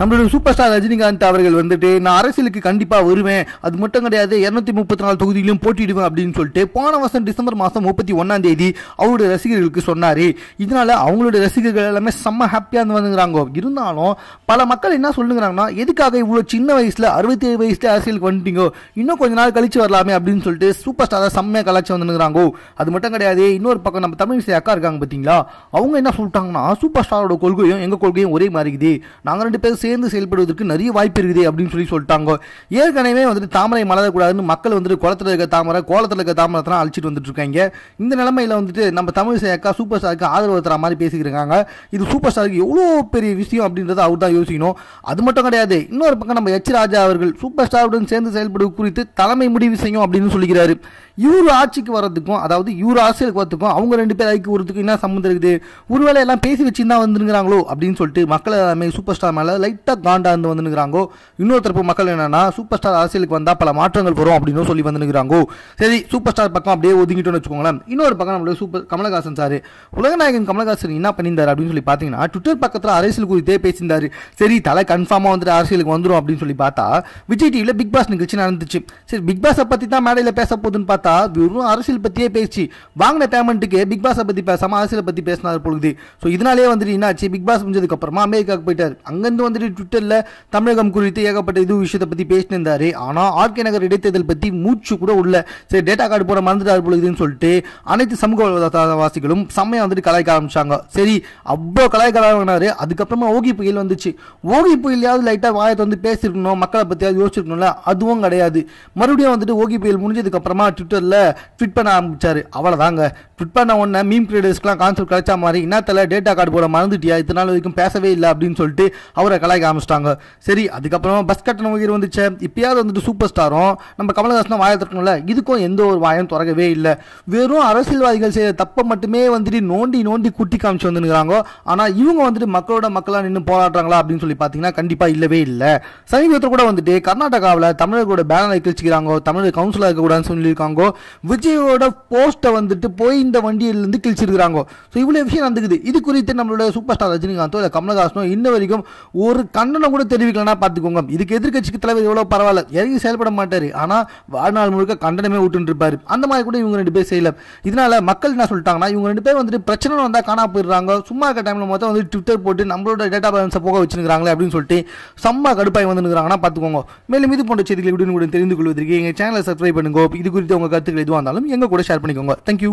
நம்மளுடைய super star Rajinikanth அவர்கள் வந்துட்டு நான் அரசியலுக்கு கண்டிப்பாக வருவேன். அது மட்டும் கிடையாது இரநூத்தி முப்பத்தி நாலு தொகுதியிலும் போட்டிடுவேன் அப்படின்னு சொல்லிட்டு போன வருஷம் டிசம்பர் மாதம் முப்பத்தி ஒன்றாம் தேதி அவருடைய ரசிகர்களுக்கு சொன்னார். இதனால அவங்களுடைய ரசிகர்கள் எல்லாமே செம்ம ஹாப்பியாக இருந்து வந்துங்கிறாங்க இருந்தாலும் பல மக்கள் என்ன சொல்லுங்கிறாங்கன்னா எதுக்காக இவ்வளோ சின்ன வயசில் அறுபத்தி ஏழு வயசுல அரசியலுக்கு வந்துட்டீங்க? இன்னும் கொஞ்ச நாள் கழிச்சு வரலாமே அப்படின்னு சொல்லிட்டு சூப்பர் ஸ்டாரை செம்மையாக கலாச்சி வந்துங்கிறாங்க அது மட்டும் கிடையாது இன்னொரு பக்கம் நம்ம தமிழ் இசை அக்கா இருக்காங்க பார்த்தீங்களா அவங்க என்ன சொல்லிட்டாங்கன்னா சூப்பர் ஸ்டாரோட கொள்கையும் எங்கள் கொள்கையும் ஒரே மாதிரி இருக்குது. நாங்கள் ரெண்டு பேரும் சேர்ந்து செயல்படுவதற்கு நிறைய வாய்ப்பு இருக்குது அப்படின்னு சொல்லி சொல்லிட்டாங்க. ஏற்கனவே வந்துட்டு தாமரை மலரக்கூடாதுன்னு மக்கள் வந்துட்டு குளத்தில் இருக்க தாமரை கோலத்தில் இருக்க தாமரை தான் அழிச்சிட்டு வந்துட்டு இருக்காங்க. இந்த நிலமையில் வந்துட்டு நம்ம தமிழிசை அக்கா சூப்பர் ஸ்டாருக்கு ஆதரவு தர மாதிரி பேசிக்கிறாங்க இது சூப்பர் ஸ்டாருக்கு எவ்வளோ பெரிய விஷயம் அப்படின்றத அவர் தான் யோசிக்கணும். அது மட்டும் கிடையாது இன்னொரு பக்கம் நம்ம எச் ராஜா அவர்கள் சூப்பர் ஸ்டாருடன் சேர்ந்து செயல்படுவது குறித்து தலைமை முடிவு செய்யும் அப்படின்னு சொல்லிக்கிறாரு. இவர் ஆட்சிக்கு வர்றதுக்கும் அதாவது இவர் அரசியலுக்கு வரதுக்கும் அவங்க ரெண்டு பேர் ஐக்கு வரதுக்கும் என்ன சம்மந்தம் இருக்குது? ஒருவேளை எல்லாம் பேசி வச்சுருந்தா வந்துருங்கிறாங்களோ அப்படின்னு சொல்லிட்டு மக்கள் எல்லாமே சூப்பர் ஸ்டார் மேலே லைட் கெட்ட இருந்து வந்துருங்கிறாங்கோ இன்னொரு தரப்பு மக்கள் என்னன்னா சூப்பர் ஸ்டார் அரசியலுக்கு வந்தால் பல மாற்றங்கள் வரும் அப்படின்னு சொல்லி வந்துருங்கிறாங்கோ சரி சூப்பர் ஸ்டார் பக்கம் அப்படியே ஒதுங்கிட்டோம்னு வச்சுக்கோங்களேன். இன்னொரு பக்கம் நம்மளுடைய சூப்பர் கமலஹாசன் சார். உலகநாயகன் கமலஹாசன் என்ன பண்ணியிருந்தார் அப்படின்னு சொல்லி பார்த்தீங்கன்னா ட்விட்டர் பக்கத்தில் அரசியல் குறித்தே பேசியிருந்தார். சரி தலை கன்ஃபார்மாக வந்துட்டு அரசியலுக்கு வந்துடும் அப்படின்னு சொல்லி பார்த்தா விஜய் டிவியில் பிக் பாஸ் நிகழ்ச்சி நடந்துச்சு. சரி பிக் பாஸை பற்றி தான் மேடையில் பேச போகுதுன்னு பார்த்தா வெறும் அரசியல் பற்றியே பேசி வாங்கின பேமெண்ட்டுக்கு பிக் பாஸை பற்றி பேசாமல் அரசியலை பற்றி பேசினார் பொழுது. ஸோ இதனாலே வந்துட்டு என்னாச்சு? பிக் பாஸ் முடிஞ்சதுக்கப்புறமா அமெரிக்காவுக்கு போயிட்டார். அங்கேருந்து வந்துட்டு ட்விட்டரில் தமிழகம் குறித்து ஏகப்பட்ட இது விஷயத்தை பற்றி பேசினிருந்தாரு. ஆனால் ஆர்கே நகர் இடைத்தேர்தல் பற்றி மூச்சு கூட உள்ள. சரி டேட்டா கார்டு போட மறந்துட்டார் பொழுதுன்னு சொல்லிட்டு அனைத்து சமூக வாசிகளும் செம்மையாக வந்துட்டு கலாய்க்க ஆரம்பிச்சாங்க. சரி அவ்வளோ கலாய்க்க அதுக்கப்புறமா ஓகி புயல் வந்துச்சு. ஓகி புயலையாவது லைட்டாக வாயத்தை வந்து பேசியிருக்கணும் மக்களை பற்றியாவது யோசிச்சிருக்கணும்ல அதுவும் கிடையாது. மறுபடியும் வந்துட்டு ஓகி புயல் முடிஞ்சதுக்கு அப்புறமா ட்விட்டரில் ட்விட் பண்ண ஆரம்பிச்சார். அவ்வளோதாங்க ட்விட் பண்ண உடனே மீம் கிரியேட்டர்ஸ்க்குலாம் கான்செப்ட் கிடைச்ச மாதிரி என்னத்தில் டேட்டா கார்டு போட மறந்துட்டியா? இத்தனை நாள் வரைக்கும் பேசவே இல்லை அப்படின்னு சொல்லிட்டு அவரை கலாய்க்க ஆரம்பிச்சிட்டாங்க. சரி அதுக்கப்புறமா பஸ் கட்டணம் உயிர் வந்துச்சு. இப்பயாவது வந்துட்டு சூப்பர் ஸ்டாரும் நம்ம கமலஹாசன் வாயை திறக்கணும்ல. இதுக்கும் எந்த ஒரு வாயும் திறக்கவே இல்லை. வெறும் அரசியல்வாதிகள் செய்கிற தப்பை மட்டுமே வந்துட்டு நோண்டி நோண்டி குட்டி காமிச்சு வந்துருக்காங்க ஆனால் இவங்க வந்துட்டு மக்களோட மக்களாக நின்று போராடுறாங்களா அப்படின்னு சொல்லி பார்த்தீங்கன்னா கண்டிப்பாக இல்லவே இல்லை. சமீபத்தில் கூட வந்துட்டு கர்நாடகாவில் தமிழர்களோட பேனரை கிழிச்சிக்கிறாங்க. தமிழ் கவுன்சிலர் இருக்கக்கூடாதுன்னு சொல்லியிருக்காங்க. விஜயோட போஸ்ட்டை வந்துட்டு போய் இந்த வண்டியிலேருந்து கிழிச்சிருக்கிறாங்க. ஸோ இவ்வளோ விஷயம் நடந்துக்குது. இது குறித்து நம்மளோட சூப்பர் ஸ்டார் ரஜினிகாந்தோ இல்லை கமலஹாசனோ இன்ன வரைக்கும் ஒரு கண்டனம் கூட தெரிவிக்கலன்னா பார்த்துக்கோங்க. இதுக்கு எதிர்க்கட்சிக்கு தலைவர் எவ்வளோ பரவாயில்ல. இறங்கி செயல்பட மாட்டார். ஆனால் வாழ்நாள் முழுக்க கண்டனமே விட்டுருப்பார் இருப்பாரு அந்த மாதிரி கூட இவங்க ரெண்டு பேர் செய்யல. இதனால மக்கள் என்ன சொல்லிட்டாங்கன்னா இவங்க ரெண்டு பேர் வந்துட்டு பிரச்சனை வந்தால் காணா போயிடுறாங்க. சும்மா இருக்க டைமில் மொத்தம் வந்து ட்விட்டர் போட்டு நம்மளோட டேட்டா பேலன்ஸை போக வச்சுருக்காங்களே அப்படின்னு சொல்லிட்டு செம்ம கடுப்பாய் வந்துருக்காங்கன்னா பார்த்துக்கோங்க. மேலும் இது போன்ற செய்திகளை கூட தெரிந்து கொள்வதற்கு எங்கள் சேனலை சப்ஸ்கிரைப் பண்ணுங்க. இது குறித்து உங்கள் கருத்துக்கள் எதுவாக இருந்தாலும் எங்கள் கூட ஷேர் பண்ணிக்கோங்க. தேங்க்யூ